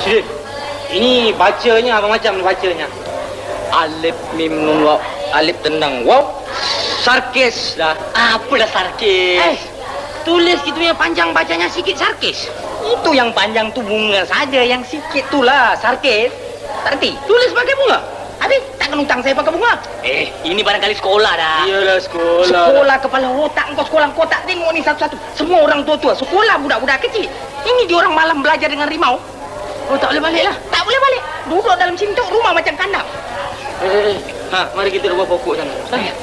Syed. Ini bacanya apa macam bacanya? Alif mim nun waw. Alif tenang waw. Sarkis lah. Apalah sarkis? Eh. tulis gitu yang panjang bacanya sikit sarkis. Itu yang panjang tu bunga saja, yang sikit tu lah sarkis. Tak? Tulis pakai bunga. Habis takkan utang saya pakai bunga. Eh, ini barangkali sekolah dah. Iyalah sekolah. Sekolah kepala otak engkau sekolah engkau tak tengok ni satu-satu. Semua orang tua-tua sekolah budak-budak kecil. Ini dia orang malam belajar dengan rimau. Oh, tak boleh balik lah. Tak boleh balik. Duduk dalam cintuk rumah macam kandang. Eh, eh, eh. Ha, mari kita buat pokok sana. Eh,